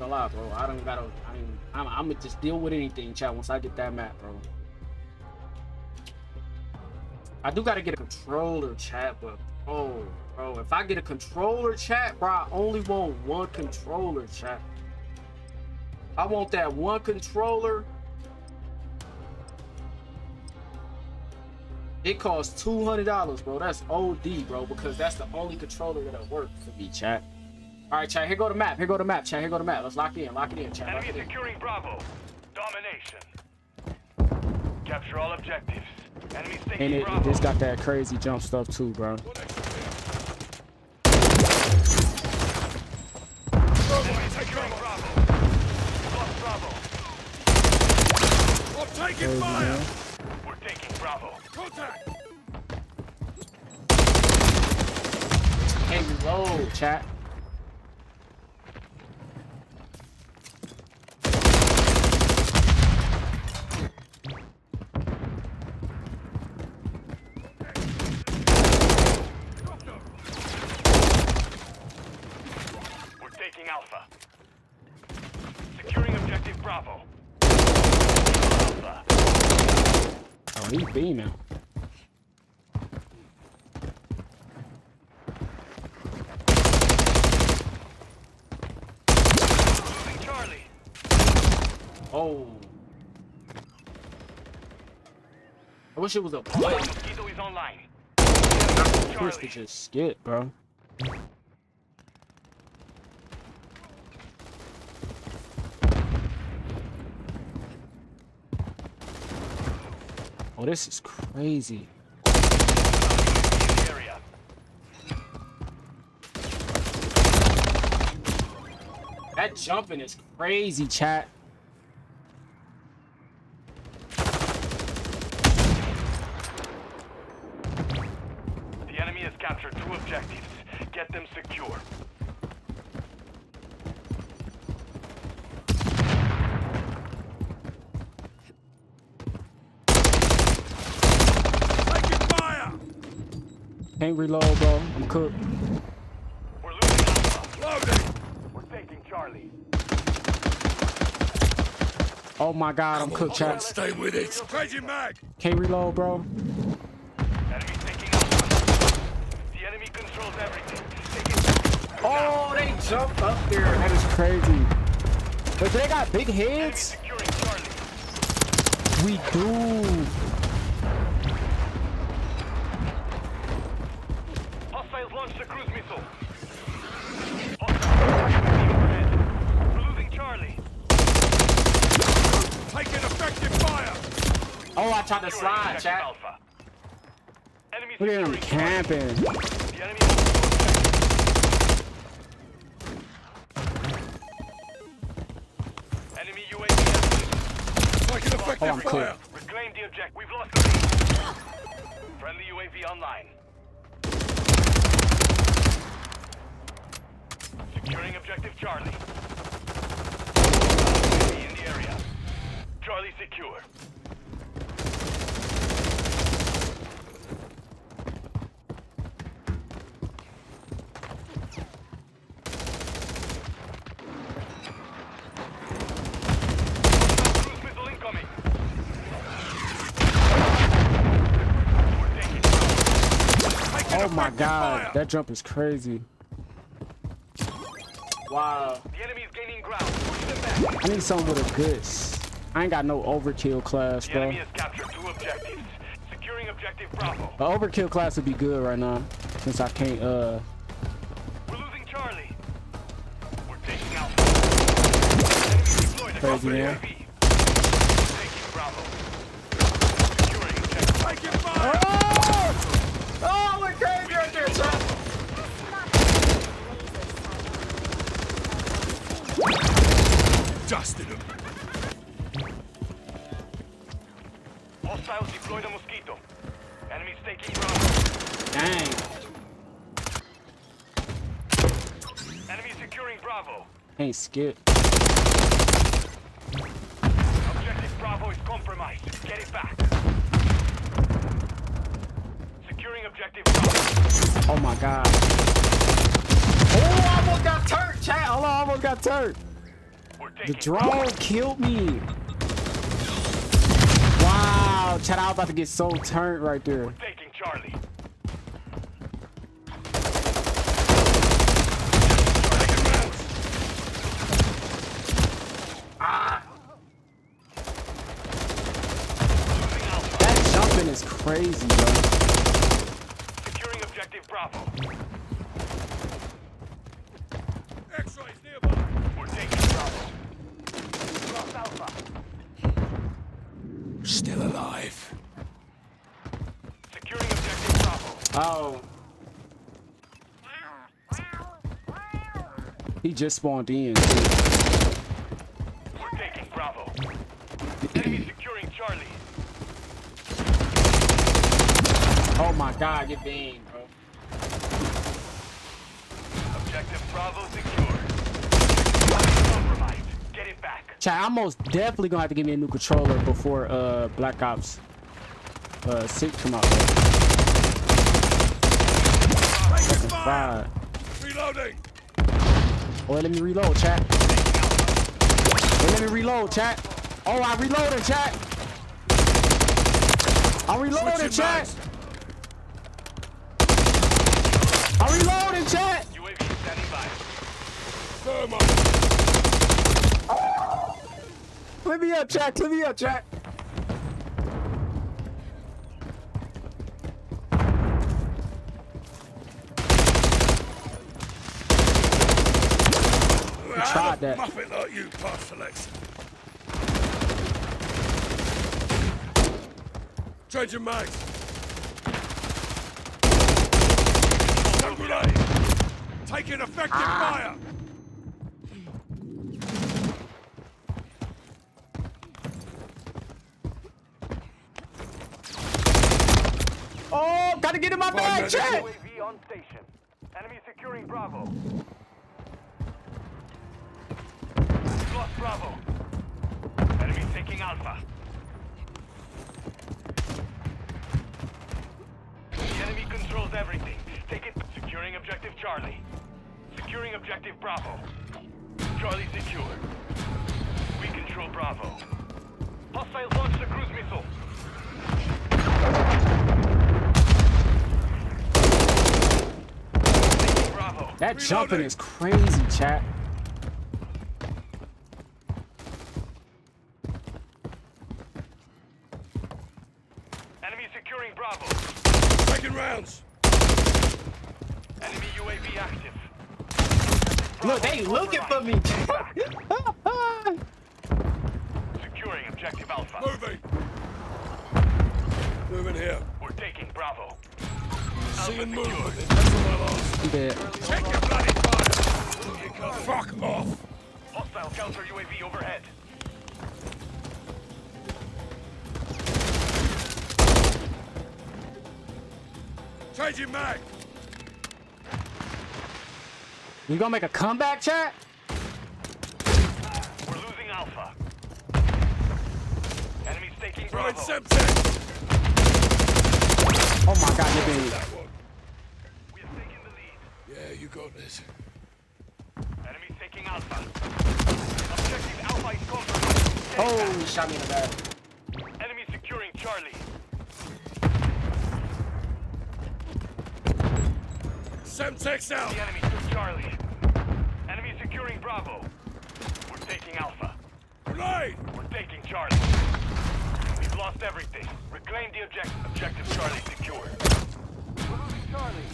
No lie, bro. I don't gotta. I mean, I'm, I'm gonna just deal with anything, chat. Once I get that map, bro. I do gotta get a controller, chat, but oh, bro, if I get a controller, chat, bro, I only want one controller, chat. I want that one controller. It costs two hundred dollars, bro. That's OD, bro, because that's the only controller that'll work for me, chat. All right, chat. Here go the map. Here go the map, chat. Here go the map. Let's lock it in. Lock it in, chat. Enemy in. securing Bravo. Domination. Capture all objectives. Enemy taking And it, Bravo. it just got that crazy jump stuff too, bro. Enemy securing Bravo. Lost Bravo. I'm taking Crazy, fire! man. We're taking Bravo. Contact! Can't reload, chat. We're taking Alpha. Securing objective Bravo. Alpha. Oh, he beaming. Losing Charlie. Oh. I wish it was a play. Mosquito is online. Chris to just skip, bro. This is crazy. That jumping is crazy, chat. The enemy has captured two objectives. Get them secure. Taking fire! Can't reload, bro. I'm cooked. We're losing Alpha. Loading! We're taking Charlie. Oh my god, I'm cooked, chat. Stay with it! Changing mag! Can't reload, bro. Enemy taking Alpha. The enemy controls everything. Taking Oh, they jumped up there. That is crazy. But they got big heads. We do. Hostiles launched a cruise missile. Hostiles overhead. We're losing Charlie. Taking effective fire! Oh, I tried to Securing slide, objective chat. Alpha. Enemy Look at him camping. The enemy holds two objectives. Enemy UAV active. Taking effective Oh, I'm clear. Reclaim the object. We've lost the lead. Friendly UAV online. Securing objective Charlie. UAV in the area. Charlie secure. Cruise missile incoming. We're taking Charlie. Oh my god, that jump is crazy. Wow. The enemy is gaining ground. Push them back. I need someone with a good. I ain't got no overkill class, The bro. enemy has captured two objectives. Securing objective Bravo. The overkill class would be good right now, since I can't. Uh, We're losing Charlie. We're taking out. Enemy deployed across Crazy, man. UAV. Bravo. Securing objective. Taking fire! oh! Oh, we're crazy right there, chat. Dusted him! Hostiles deployed a mosquito. Enemies taking Bravo. Dang. Enemy securing Bravo. Can't skip. Objective Bravo is compromised. Get it back. Securing objective Oh my god. Oh, I almost got turned, chat. Hold on, I almost got turned. The drone killed me. Wow, Chad, I was about to get so turned right there. Taking Charlie. Taking rounds. Losing Alpha. That jumping is crazy, bro. Securing objective Bravo. X-rays nearby. We're taking Bravo. Lost Alpha. Still alive. Securing objective Bravo. Oh. He just spawned in. too. We're taking Bravo. Enemy securing Charlie. Oh my god, get banged, bro. Objective Bravo secured. Compromised. Get it back. Chad, I'm most definitely gonna have to give me a new controller before uh Black Ops uh 6 come out. Fire. Reloading. Wait, let me reload, chat. Wait, let me reload, chat. Oh, I reloaded, chat. I'm reloading, chat. I'm reloading, chat. UAV standing by. Thermite. Clip me up, Jack. Clip me up, Jack. How tried the that. Muppet like you pass selection. Changing mags. Stun grenade. Taking effective ah. fire. Oh, gotta get in my bag, minutes. chat. UAV on station. Enemy securing Bravo. Lost Bravo. Enemy taking Alpha. The enemy controls everything. Take it. Securing objective Charlie. Securing objective Bravo. Charlie secure. We control Bravo. Hostiles launched a cruise missile. Taking Bravo. That jumping is crazy, chat. Enemy securing Bravo. Taking rounds. Enemy UAV active. Look, they looking for me. Securing objective Alpha. Moving. Moving here. We're taking Bravo. Seeing movement. That's all I lost. I'm Changing mag. You gonna make a comeback, chat? We're losing Alpha. Enemies taking Bravo. Oh my god, you're being. We have taken the lead. Yeah, you got this. Enemies taking Alpha. Objective Alpha is compromised. Oh, he shot me in the back. Enemy securing Charlie. Semtex out. The enemy took Charlie. Enemy securing Bravo. We're taking Alpha. Grenade. We're taking Charlie. We've lost everything. Reclaim the objective. Objective Charlie secured. We're losing Charlie.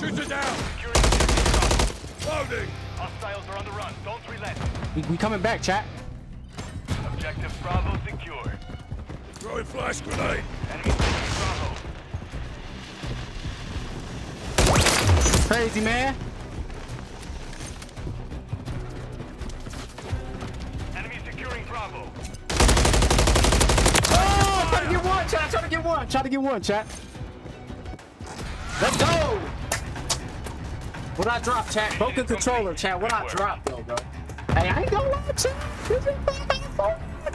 Shooter down. Securing objective Bravo. Loading. Hostiles are on the run. Don't relent. We, we coming back, chat. Objective Bravo secured. Throwing flash grenade. Enemy Crazy man. Enemy securing Bravo. Oh, try to get one, chat. Try to get one. Try to get one, chat. Let's go. What I drop, chat? Broken controller, chat. What I drop, though, bro? Hey, I ain't gonna lie, chat. This is fun,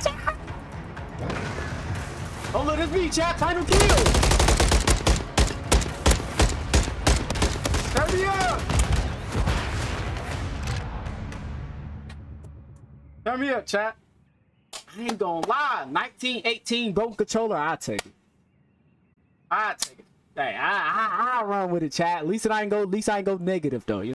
chat. Oh, look, it's me, chat. Final kill. Turn me up, chat. I ain't gonna lie. 1918 broken controller, I take it. I take it. Hey, I I I run with it, chat. At least I ain't go. At least I ain't go negative though. You